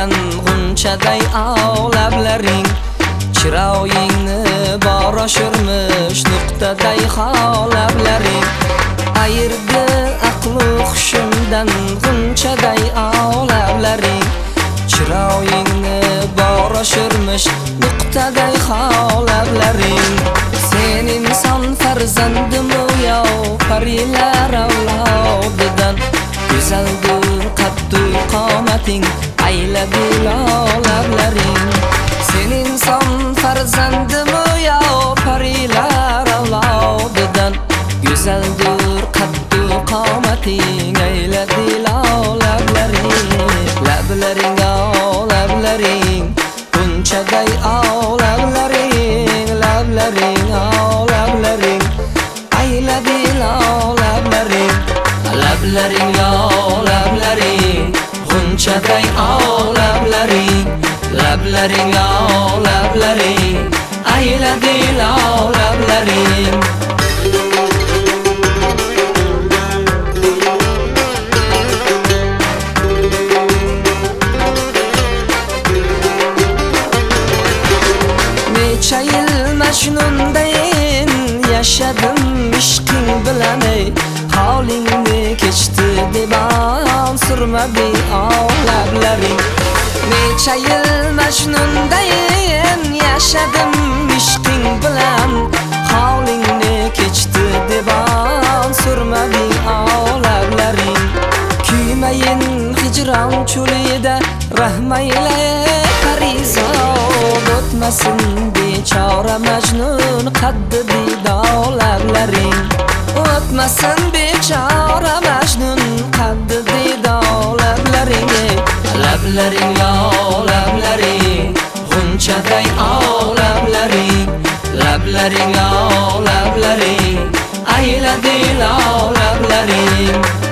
ko'zdan g'unchaday og'lablaring chiroyingni bor oshirmish nuqtaday holablaring ayirdi aqlu hushimdan g'unchaday og'lablaring chiroyingni bor oshirmish nuqtaday holablaring sen inson farzandimu yo parilar avlodidan go'zaldir qaddu qomating. Ayladi lolablaring sen inson farzandimu yo parilar avlodidan? Go'zaldir qaddu qomating ayladi lolablaring lablaring olablaring lablaring bunchaday lablaring lablaring o lablaring ayladi lablaring lablaring yo lablaring g'unchaday o lablaring lablaring yo lablaring ayladi lablaring necha yil majnundayin yashadim ishqing bilan ey holingni kechdi deb vurma bir ağla blavim Neçe yıl mecnundayım yaşadım iştin bilen. Havlingni keçti deban surma bir ağla blavim Kuymayin hicran çulida rahmayle parizod o'tmasin bechora majnun qaddi didolaring o'tmasin bechora lablaring olamlaring. G'unchaday olamlaring lablaring olamlaring. Ayladi lablaring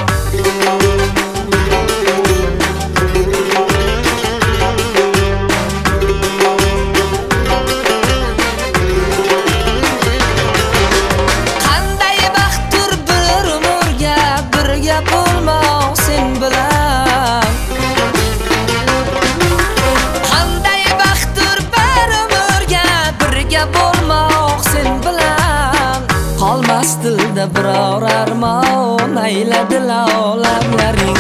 qolmas biror armon ayladi lolamlaring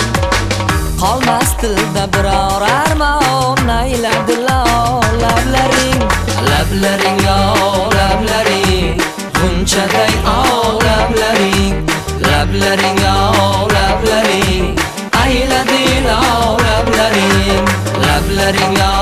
qolmas tilda biror armon ayladi lolamlaring lablaring yo lablaring g'unchaday olamlaring lablaring lablaring ayladi lolamlaring lablaring lablaring